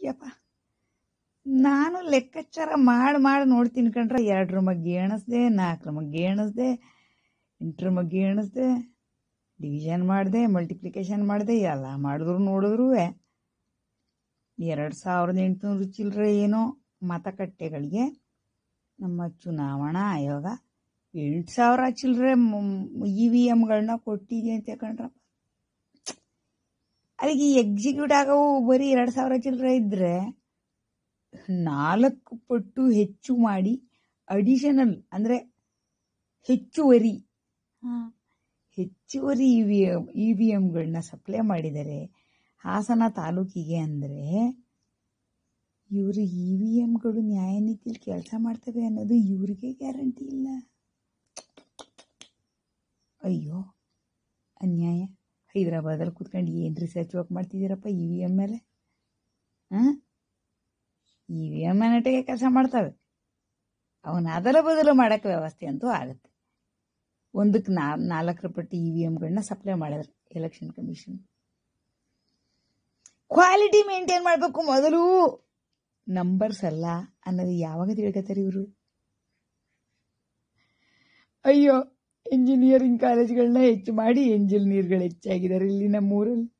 ಯಪ್ಪ. ನಾನು ಲೆಕ್ಕಾಚಾರ ಮಾಡಿ ಮಾಡಿ ನೋಡ್ತೀನಿ ಕಣ್ರೆ. ಎರಡರ ಮಗ್ಗಿ ಎಣಿಸ್ದೆ ನಾಲ್ಕರ ಮಗ್ಗಿ ಎಣಿಸ್ದೆ ಎಂಟ್ರ ಮಗ್ಗಿ ಎಣಿಸ್ದೆ ಡಿವಿಷನ್ ಮಾಡಿದೆ ಮಲ್ಟಿಪ್ಲಿಕೇಶನ್ ಮಾಡಿದೆ, ಎಲ್ಲ ಮಾಡಿದ್ರು ನೋಡಿದ್ರು ಎರಡು ಸಾವಿರದ ಎಂಟುನೂರು ಚಿಲ್ಲರೆ ಏನೋ ಮತಗಟ್ಟೆಗಳಿಗೆ ನಮ್ಮ ಚುನಾವಣಾ ಆಯೋಗ ಎಂಟು ಸಾವಿರ ಚಿಲ್ಲರೆ ಇ ವಿ ಎಮ್ಗಳನ್ನ ಕೊಟ್ಟಿದೆ ಅಂತ ಕಣ್ರಪ್ಪ. ಅಲ್ಲಿಗೆ ಎಕ್ಸಿಕ್ಯೂಟ್ ಆಗೋ ಬರೀ ಎರಡು ಸಾವಿರ ಚಿಲ್ಲರೆ ಇದ್ದರೆ ನಾಲ್ಕು ಪಟ್ಟು ಹೆಚ್ಚು ಮಾಡಿ ಅಡಿಷನಲ್ ಅಂದರೆ ಹೆಚ್ಚುವರಿ. ಹಾಂ. ಹೆಚ್ಚುವರಿ E V M E V ಎಮ್ಗಳನ್ನ supply ಮಾಡಿದರೆ ಹಾಸನ ತಾಲೂಕಿಗೆ ಅಂದರೆ ಇವರು ಇ ವಿ ಎಮ್ಗಳು ನ್ಯಾಯನೀತಿಲಿ ಕೆಲಸ ಮಾಡ್ತವೆ ಅನ್ನೋದು ಇವ್ರಿಗೆ ಗ್ಯಾರಂಟಿ ಇಲ್ಲ. ಅಯ್ಯೋ ಅನ್ಯಾಯ. ಹೈದ್ರಾಬಾದಲ್ಲಿ ಕೂತ್ಕೊಂಡು ಏನು ರಿಸರ್ಚ್ ವರ್ಕ್ ಮಾಡ್ತಿದ್ದೀರಪ್ಪ ಇ ವಿ ಎಂ ಮೇಲೆ. ಹಾಂ? ಇ ವಿ ಎಂ ನೆಟ್ಟಿಗೆ ಕೆಲಸ ಮಾಡ್ತವೆ. ಅವನ ಅದರ ಬದಲು ಮಾಡೋಕ್ಕೆ ವ್ಯವಸ್ಥೆ ಅಂತೂ ಆಗುತ್ತೆ. ಒಂದಕ್ಕೆ ನಾ, ನಾಲ್ಕರ ಪಟ್ಟು ಇ ವಿ ಎಮ್ಗಳನ್ನ ಸಪ್ಲೈ ಮಾಡಿದ್ರು ಎಲೆಕ್ಷನ್ ಕಮಿಷನ್ ಕ್ವಾಲಿಟಿ ಮೇಂಟೈನ್ ಮಾಡಬೇಕು ಮೊದಲು. ನಂಬರ್ಸ್ ಅಲ್ಲ ಅನ್ನೋದು ಯಾವಾಗ ತಿಳ್ಕೊತಾರೆ ಇವರು? ಅಯ್ಯೋ ಇಂಜಿನಿಯರಿಂಗ್ ಕಾಲೇಜ್ಗಳನ್ನ ಹೆಚ್ಚು ಮಾಡಿ ಇಂಜಿನಿಯರ್ಗಳು ಹೆಚ್ಚಾಗಿದ್ದಾರೆ ಇಲ್ಲಿ ನಮ್ಮೂರಲ್ಲಿ.